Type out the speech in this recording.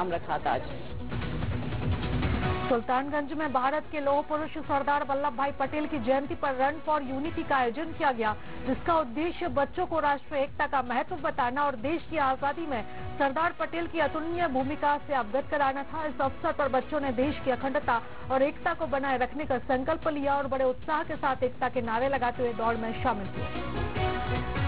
नाम रखा था आज। सुल्तानगंज में भारत के लोह पुरुष सरदार वल्लभ भाई पटेल की जयंती पर रन फॉर यूनिटी का आयोजन किया गया, जिसका उद्देश्य बच्चों को राष्ट्र एकता का महत्व बताना और देश की आज़ादी में सरदार पटेल की अतुलनीय भूमिका से अवगत कराना था। इस अवसर पर बच्चों ने देश की अखंडता और एकता को बनाए रखने का संकल्प लिया और बड़े उत्साह के साथ एकता के नारे लगाते हुए दौड़ में शामिल हुए